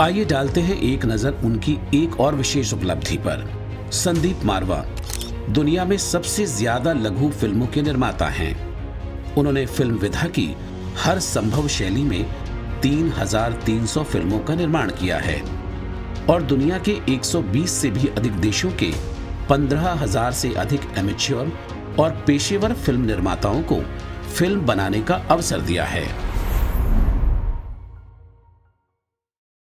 आइए डालते हैं एक नज़र उनकी एक और विशेष उपलब्धि पर। संदीप मारवा दुनिया में सबसे ज़्यादा लघु फ़िल्मों के निर्माता हैं। उन्होंने फ़िल्म विधा की हर संभव शैली में 3,300 फ़िल्मों का निर्माण किया है। और दुनिया के 120 से भी अधिक देशों के 15,000 से अधिक एमेच्योर और पेशेवर फ़िल्म निर्माताओं को फ़िल्म बनाने का अवसर दिया है।